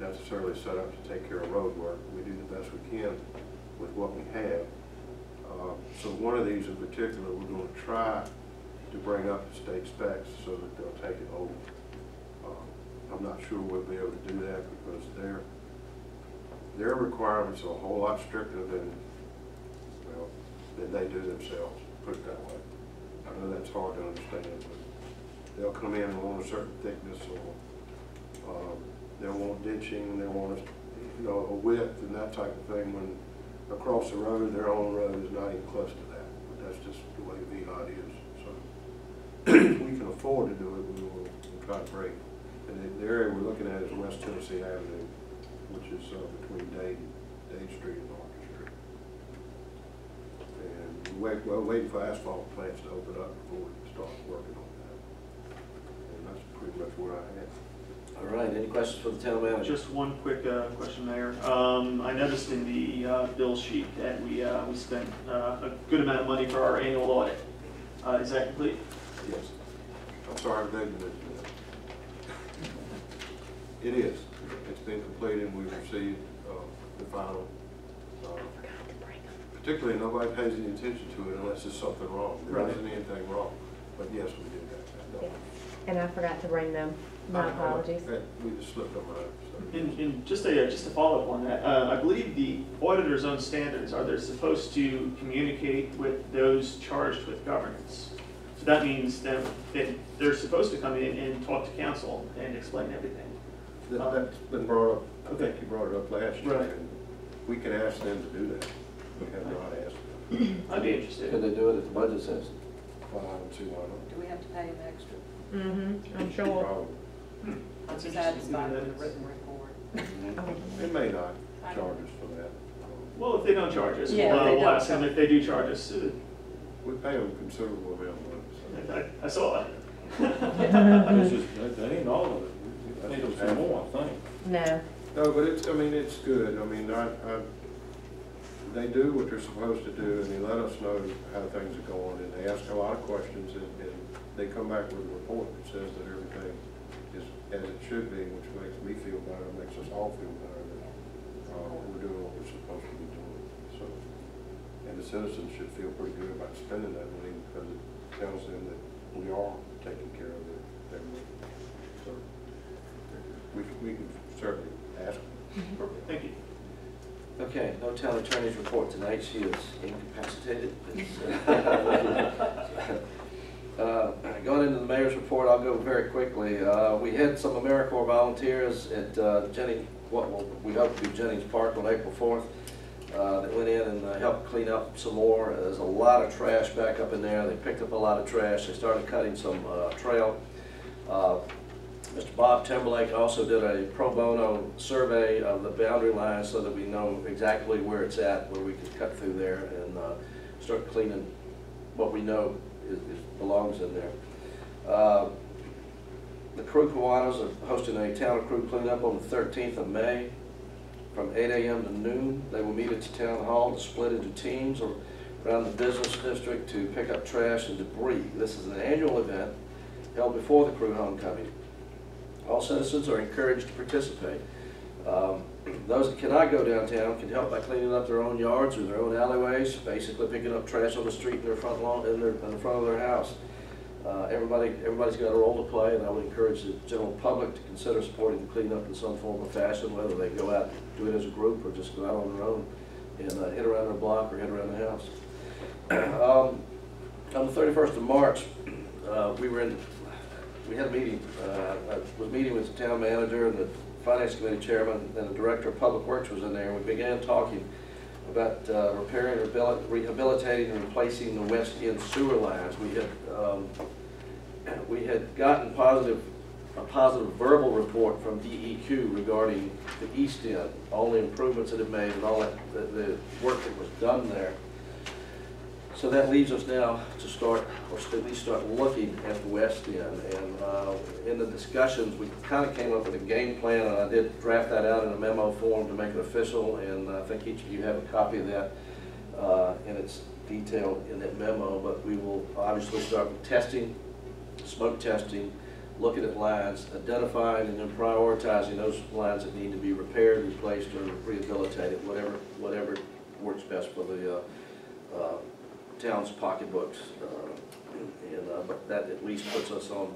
necessarily set up to take care of road work. We do the best we can with what we have. Uh, So one of these in particular, we're gonna try to bring up to state specs so that they'll take it over. Uh, I'm not sure we'll be able to do that because their, their requirements are a whole lot stricter than, well, than they do themselves, put it that way. I know that's hard to understand, but they'll come in and want a certain thickness or, um, they'll want ditching, they'll want, a you know, a width and that type of thing when across the road, their own road is not even close to that, but that's just the way VDOT is, so. If we can afford to do it, we will, we'll try to break. And the, the area we're looking at is West Tennessee Avenue, which is, uh, between Dade, Dade Street and Market Street. And we're wait, we're waiting for asphalt plants to open up before we start working on that. And that's pretty much where I am. All right, any questions for the town manager? Just one quick uh, question, Mayor. Um, I noticed in the uh, bill sheet that we, uh, we spent uh, a good amount of money for our annual audit. Uh, Is that complete? Yes. I'm sorry, I didn't mention that. It is. It's been completed. We've received uh, the final. uh, forgotten to bring them. Particularly, nobody pays any attention to it unless there's something wrong. There Right. isn't anything wrong. But yes, we did that. No. And I forgot to bring them. My apologies. We just slipped on mine, so. And, and just a, just to follow up on that, uh, I believe the auditor's own standards are they're supposed to communicate with those charged with governance. So that means that, that they're supposed to come in and talk to council and explain everything. That- That's been brought up, I think you brought it up last year. Right. and We can ask them to do that. We have not asked them. I'd be Could interested. they do it at the budget session? Well, I don't see why not. Do we have to pay them extra? Mm-hmm, I'm sure. Probably. That's interesting. satisfied with the written report. They may not charge us for that. Well, if they don't charge us, Yeah, we'll, if they we'll don't ask them if they do charge us. uh, We pay them considerable amount of money, so. I, I saw it. It's just, that- that ain't all of it. We paid them some more, I think. No, No, but it's, I mean, it's good, I mean, I, I, they do what they're supposed to do, and they let us know how things are going, and they ask a lot of questions, and, and they come back with a report that says that everything is as it should be, which makes me feel better, makes us all feel better, that, uh, we're doing what we're supposed to be doing, so. And the citizens should feel pretty good about spending that money, because it tells them that we are taking care of their, their money, so. We, can- we can certainly ask. Perfect, thank you. Okay, no town attorney's report tonight, she is incapacitated. Uh, Going into the mayor's report, I'll go very quickly. Uh, We had some AmeriCorps volunteers at uh, Jennings, what will, we hope to be Jennings Park on April 4th. uh, That went in and uh, helped clean up some more. There's a lot of trash back up in there. They picked up a lot of trash. They started cutting some uh, trail. Uh, Mr. Bob Timberlake also did a pro bono survey of the boundary line so that we know exactly where it's at, where we can cut through there and start cleaning what we know is, is- belongs in there. Uh, The Crewe Kiwanis are hosting a town Crewe cleanup on the thirteenth of May from eight AM to noon. They will meet at the town hall to split into teams or around the business district to pick up trash and debris. This is an annual event held before the Crewe homecoming. All citizens are encouraged to participate. Um, Those that cannot go downtown can help by cleaning up their own yards or their own alleyways, basically picking up trash on the street in their front lawn, in their, in the front of their house. Uh, Everybody, everybody's got a role to play, and I would encourage the general public to consider supporting the cleanup in some form or fashion, whether they go out, do it as a group, or just go out on their own and uh, hit around their block or hit around the house. Um, On the thirty-first of March, uh, we were in, we had a meeting, uh, I was meeting with the town manager and the finance committee chairman and the director of public works was in there, we began talking about uh, repairing, rehabilitating, and replacing the west end sewer lines. We had, um, we had gotten positive, a positive verbal report from DEQ regarding the east end, all the improvements that it made and all that, the, the work that was done there. So that leaves us now to start, or at least start looking at the west end. And uh, in the discussions, we kind of came up with a game plan, and I did draft that out in a memo form to make it official, and I think each of you have a copy of that, uh, and it's detailed in that memo, but we will obviously start with testing, smoke testing, looking at lines, identifying and then prioritizing those lines that need to be repaired, replaced, or rehabilitated, whatever, whatever works best for the uh, uh, town's pocketbooks. uh, And, uh, but that at least puts us on,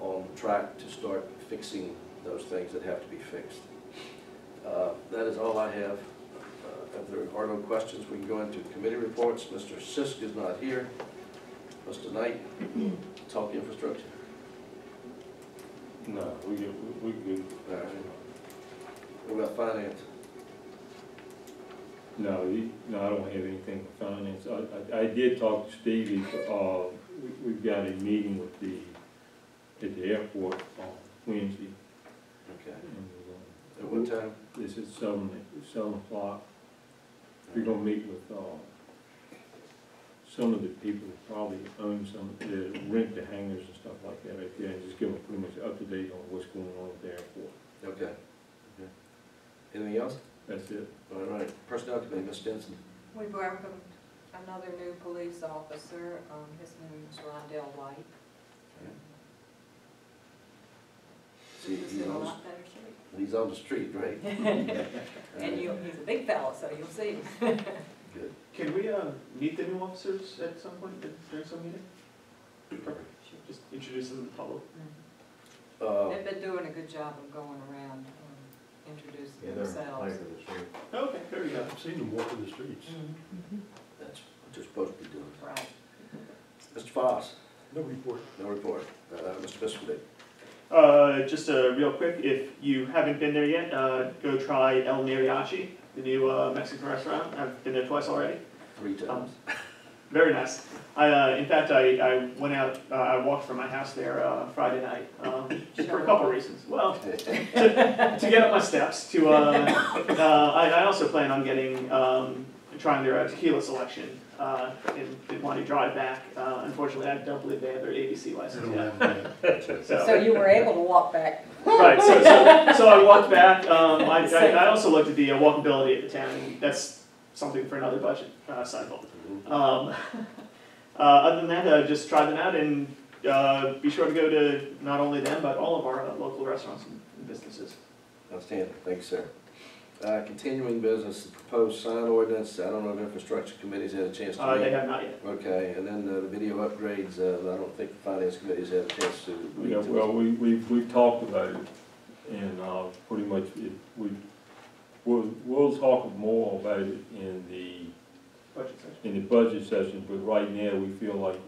on track to start fixing those things that have to be fixed. Uh, That is all I have. Uh, If there are no questions, we can go into committee reports. Mr. Sisk is not here. Mr. Knight, talk infrastructure. No, we we we good. All right. What about finance? No, you, no, I don't have anything for finance. I, I, I did talk to Stevie, uh, we, we've got a meeting with the, at the airport on Wednesday. Okay. and, uh, At what time? This is seven, seven o'clock. We're gonna meet with, uh, some of the people that probably own some, that rent the hangars and stuff like that right there, and just give them pretty much up to date on what's going on at the airport. Okay. Okay. Anything else? That's it. All right. Personnel committee, Ms. Stinson. we welcomed another new police officer, um, his name is Rondell White. See, He's he's in a on, lot better shape. he's on the street, right? And you, he's a big fella, so you'll see. Good. Can we, uh, meet the new officers at some point during some meeting? Perfect. Just introduce them to the public. Uh, They've been doing a good job of going around, um, introducing Yeah, they're themselves. playing for the street. Okay, there we go. I've seen them walk walking the streets. Mhm, That's what you're supposed to be doing. Right. Mr. Foss, No report. no report. Uh, Mr. Bisping. Uh, just uh, real quick, if you haven't been there yet, uh, go try El Mariachi, the new uh, Mexican restaurant. I've been there twice already. three times. Very nice. I, uh, in fact, I, I went out, uh, I walked from my house there, uh, Friday night, um, for a couple of reasons. Well, to, to get up my steps, to, uh, uh, I, I also plan on getting, um, trying their uh, tequila selection, uh, and didn't want to drive back. Uh, unfortunately, I don't believe they have their ABC license yet. So you were able to walk back. Right, so, so, so I walked back, um, I, I, I also looked at the uh, walkability at the town, and that's something for another budget, uh, cycle. Um, uh, other than that, uh, just try them out and, uh, be sure to go to not only them, but all of our uh, local restaurants and and businesses. Outstanding, thanks, sir. Uh, continuing business, the proposed sign ordinance, I don't know if infrastructure committee's had a chance to Uh, they have not yet. Okay, and then uh, the video upgrades, uh, I don't think the finance committee's had a chance to meet. Yeah, well, we, we, we talked about it, and, uh, pretty much, it, we, we'll, we'll talk more about it in the, Budget session. in the budget session, but right now, we feel like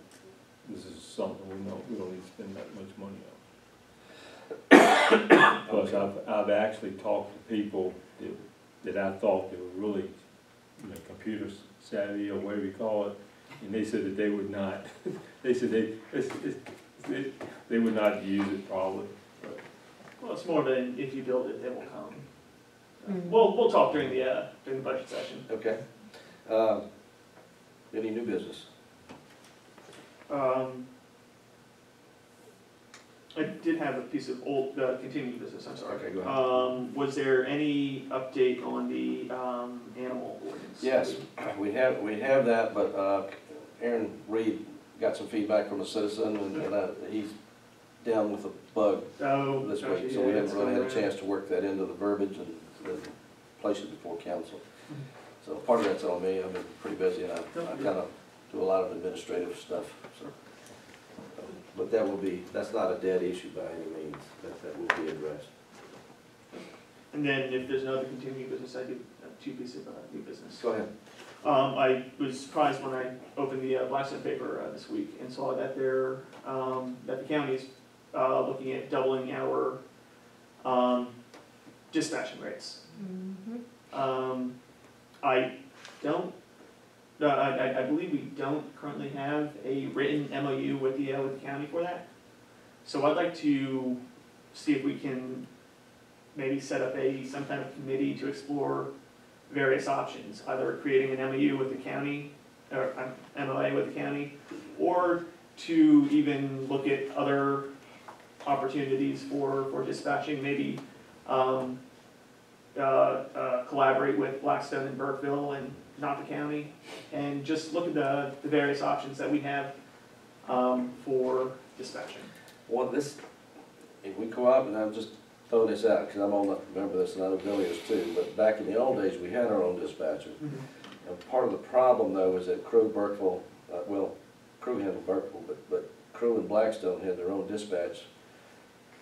this is something we know, we don't need to spend that much money on. Plus, I've, I've actually talked to people that, that I thought that were really, you know, computer savvy or whatever you call it, and they said that they would not, they said they, it's, it's, they, they would not use it probably. Well, it's more of an, if you build it, they will come. Mhm. We'll, we'll talk during the, uh, during the budget session. Okay. Uh, Any new business? Um, I did have a piece of old, uh, continuing business, I'm sorry. Okay, go ahead. Um, was there any update on the, um, animal ordinance? Yes, we have, we have that, but uh, Aaron Reed got some feedback from a citizen, and and, uh, he's down with a bug Oh, this gotcha, week, so yeah, we it's haven't really had a around. chance to work that into the verbiage and and place it before council. So part of that's on me, I've been pretty busy, and I I kind of do a lot of administrative stuff, so. um, But that will be, that's not a dead issue by any means, that, that will be addressed. And then if there's another continuing business, I do have two pieces of, uh, new business. Go ahead. Um, I was surprised when I opened the uh, Blackstone paper, uh, this week and saw that they're, um, that the county's, uh, looking at doubling our, um, dispatching rates. Mhm. Um, I don't, I, I, believe we don't currently have a written MOU with the, with the county for that. So I'd like to see if we can maybe set up a, some kind of committee to explore various options, either creating an MOU with the county, or um, MOA with the county, or to even look at other opportunities for, for dispatching, maybe, um, collaborate with Blackstone and Burkeville and not the county, and just look at the, the various options that we have, um, for dispatching. Well, this, if we go out, and I'm just throwing this out, because I'm old enough to remember this, and I know Billy is too, but back in the old days, we had our own dispatcher. And part of the problem though is that Crewe Burkeville, uh, well, Crewe handled Burkeville, but, but Crewe and Blackstone had their own dispatch.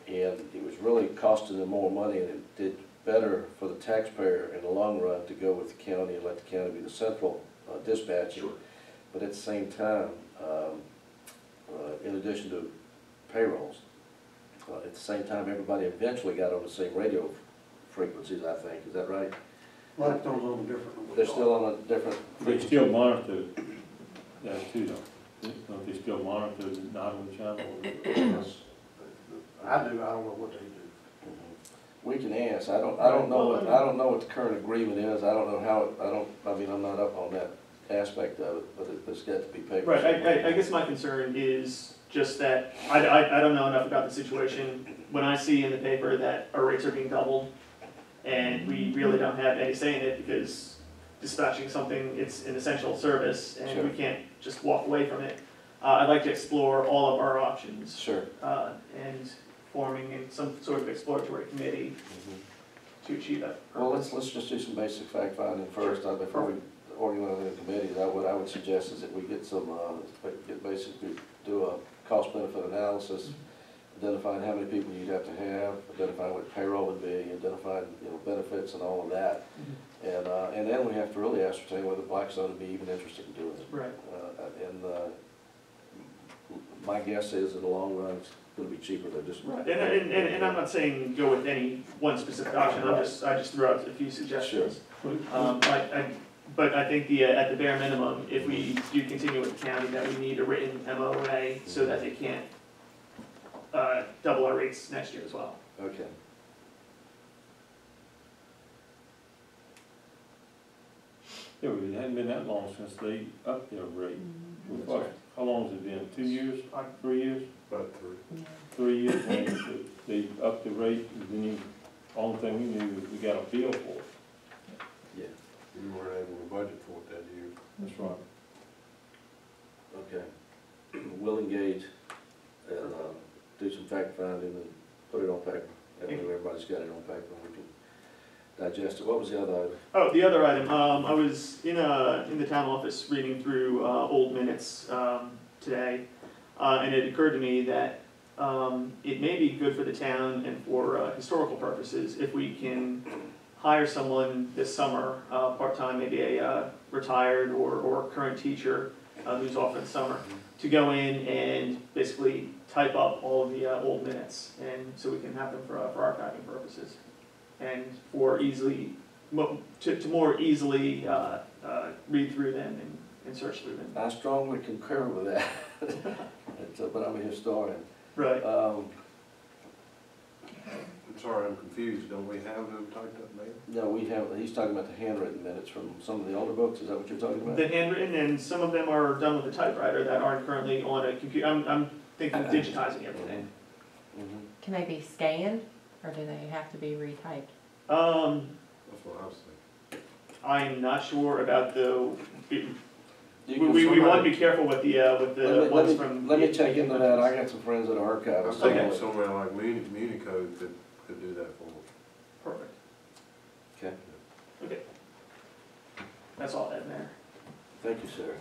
And it was really costing them more money and it did better for the taxpayer in the long run to go with the county and let the county be the central uh, dispatching. Sure. But at the same time, um, uh, in addition to payrolls, uh, at the same time, everybody eventually got on the same radio frequencies, I think, is that right? Blackstone's on a different. They're still on a different They frequency. still monitor that too, though. Don't they still monitor the Nottingham channel? Yes. I do, I don't know what they do. We can ask, I don't, I don't know, what I don't know what the current agreement is, I don't know how, it- I don't, I mean, I'm not up on that aspect of it, but it- it's got to be for Right, I, I, I guess my concern is just that, I, I, I don't know enough about the situation. When I see in the paper that our rates are being doubled, and we really don't have any say in it because dispatching something, it's an essential service, and we Sure. can't just walk away from it. Uh, I'd like to explore all of our options, Sure. uh, and forming some sort of exploratory committee Mhm. to achieve that. Well, let's, let's just do some basic fact finding first, uh, before we organize the committees, I, what I would suggest is that we get some, uh, get basically, do a cost benefit analysis, identifying how many people you'd have to have, identifying what payroll would be, identifying, you know, benefits and all of that. And, uh, and then we have to really ascertain whether Blackstone would be even interested in doing it. Right, Uh, and, uh, my guess is in the long run, it's gonna be cheaper than just. right, and, and, and and I'm not saying go with any one specific option, I'm just, I just threw out a few suggestions. Um, I, I, but I think the, uh, at the bare minimum, if we do continue with the county, that we need a written MOA so that they can't, uh, double our rates next year as well. Okay. Yeah, but it hadn't been that long since they upped their rate. What- How long has it been? Two years, three years? About three. Three years when they upped the rate, and then you, only thing we knew was we got a bill for it. Yeah, We weren't able to budget for it that year. That's right. okay. We'll engage and, uh, do some fact finding and put it on paper. That way everybody's got it on paper and we can digest. What was the other item? Oh, the other item, um, I was in a, in the town office reading through, uh, old minutes, um, today. Uh, and it occurred to me that, um, it may be good for the town and for, uh, historical purposes if we can hire someone this summer, uh, part-time, maybe a, uh, retired or, or current teacher, uh, who's off in the summer, to go in and basically type up all of the, uh, old minutes, and so we can have them for, uh, for archiving purposes and for easily, to, to more easily, uh, uh, read through them and, and search through them. I strongly concur with that. It's, uh, But I'm a historian. Right. Um, I'm sorry, I'm confused. Don't we have them typed up now? No, we have, he's talking about the handwritten minutes from some of the older books, is that what you're talking about? The handwritten, and some of them are done with a typewriter that aren't currently on a computer, I'm, I'm thinking of digitizing everything. Mhm. Can they be scanned, or do they have to be retyped? Um, That's what I was thinking. I'm not sure about the, we, You we, can- we want to be careful with the, uh, with Let the me, let me, from. let me check into that, I got some friends that are I'm archivists. thinking Okay. somewhere like Muni, Municode could, could do that for us. Perfect, Okay, okay. That's all that there. thank you, sir.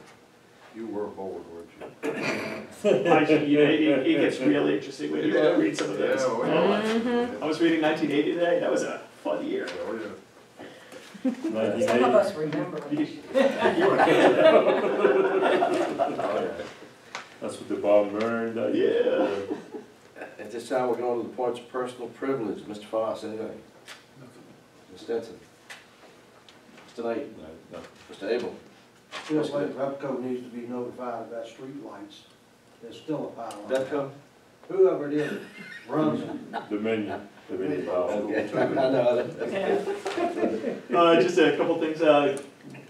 You were bored, weren't you? Actually, you know, it, it gets really interesting when you uh, read some of those. Yeah, Oh, well, I-. I was reading nineteen eighty today, that was a fun year. Oh, yeah. Nineteen Some of us remember. You- you were- That's what the Bob Murray days. Yeah. At this time, we're going to the points of personal privilege. Mr. Foss, anything? Ms. Stetson? Mr. Knight? No, no. Mr. Abel? Feels like Repco needs to be notified about streetlights. There's still a pile on. Betco? Whoever it is runs them. Dominion, Dominion Power. Okay, I know that. Uh, just a couple things, uh,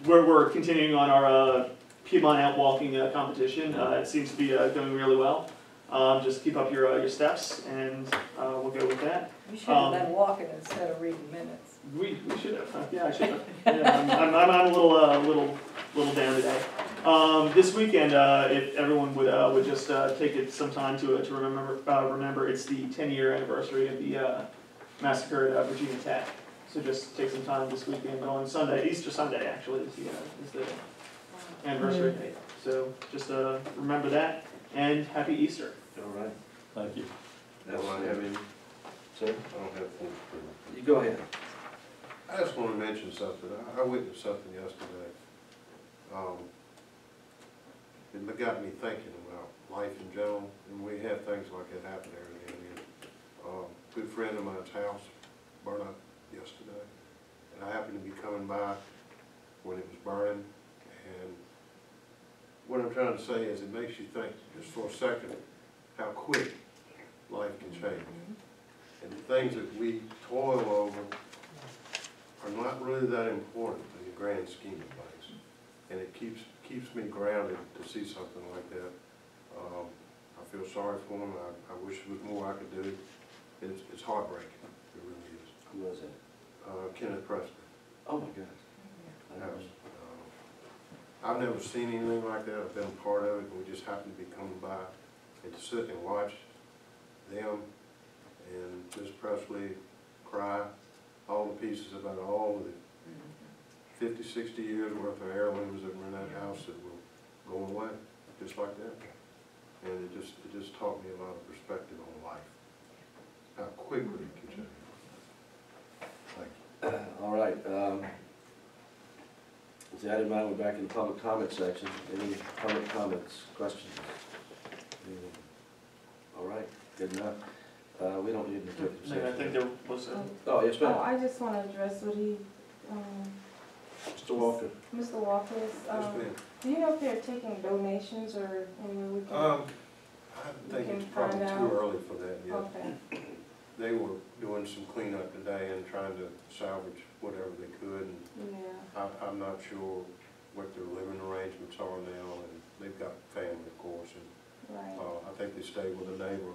we're, we're continuing on our, uh, Piedmont Out Walking, uh, competition, uh, it seems to be, uh, going really well. Um, just keep up your, uh, your steps, and, uh, we'll go with that. We should have been walking instead of reading minutes. We, we should have, huh? yeah, I should have. Yeah, I'm, I'm, I'm I'm a little, uh, little, little down today. Um, this weekend, uh, if everyone would, uh, would just, uh, take it some time to, uh, to remember, uh, remember, it's the ten-year anniversary of the, uh, massacre at uh, Virginia Tech. So just take some time this weekend, but on Sunday, Easter Sunday, actually, is the, uh, is the anniversary date. So just, uh, remember that, and happy Easter. All right. Thank you. Don't I have any, Sir, I don't have full privilege. you go ahead. I just want to mention something. I- I witnessed something yesterday. Um, It got me thinking about life in general, and we have things like that happen every now and then. Um, Good friend of mine's house burned up yesterday, and I happened to be coming by when it was burning. And what I'm trying to say is it makes you think just for a second how quick life can change. And the things that we toil over are not really that important in the grand scheme of things. And it keeps, keeps me grounded to see something like that. Um, I feel sorry for them, I, I wish there was more I could do. It's, it's heartbreaking, it really is. Who was it? Uh, Kenneth Preston. Oh, my gosh. Know. House. Uh, I've never seen anything like that, I've been a part of it, we just happened to be coming by, and to sit and watch them and Miss Presley cry all the pieces about all of the fifty, sixty years worth of heirlooms that were in that house that were going away, just like that. And it just, it just taught me a lot of perspective on life, how quickly it can change. Thank you. All right, um, with that in mind, we're back in the public comment section. Any public comments, questions? Anything? All right, good enough. Uh, we don't need an executive And I think there was a, Oh, yes, Oh, ma'am. I just wanna address what he, um, Mr. Walker? Mr. Walker, um, do you know if they're taking donations or any way we can? Um, I think it's probably too early for that yet. Okay, They were doing some cleanup today and trying to salvage whatever they could. And yeah, I, I'm not sure what their living arrangements are now, and they've got family, of course. And, right, uh, I think they stayed with a neighbor,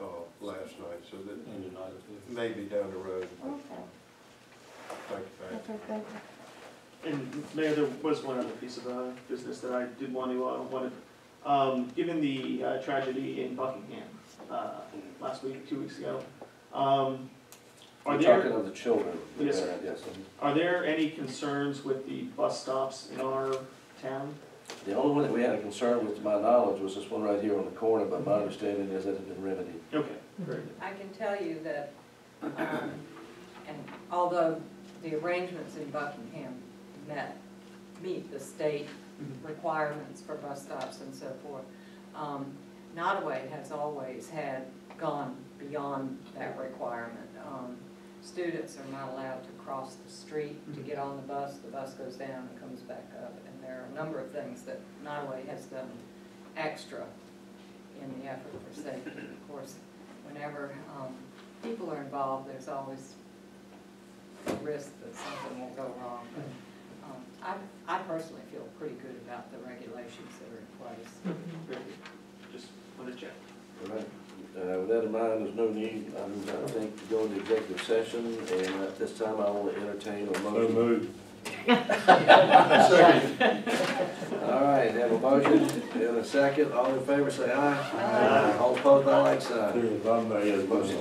uh, last night, so that And United. maybe down the road. okay, Thank you, Pat. okay, thank you. And Mayor, there was one other piece of uh, business that I did want to, uh, wanted, um, given the uh, tragedy in Buckingham uh, last week, two weeks ago, um, are You're talking there, of the children. Yes, sir. Yes. are there any concerns with the bus stops in our town? The only one that we had a concern with, to my knowledge, was this one right here on the corner, but my understanding is that it's been remedied. Okay, very good. I can tell you that, um, and although the arrangements in Buckingham met, meet the state requirements for bus stops and so forth, um, Nottoway has always had gone beyond that requirement. Um, Students are not allowed to cross the street to get on the bus, the bus goes down and comes back up. And there are a number of things that Nottoway has done extra in the effort for safety. Of course, whenever um, people are involved, there's always a risk that something will go wrong. But um, I, I personally feel pretty good about the regulations that are in place. Just want to check. All right. Uh, With that in mind, there's no need, um, I think, to go into executive session, and at this time, I will entertain a So motion. moved. All right, have a motion and a second. All in favor, say aye. Aye. All opposed, I like sign. If I may, as Motion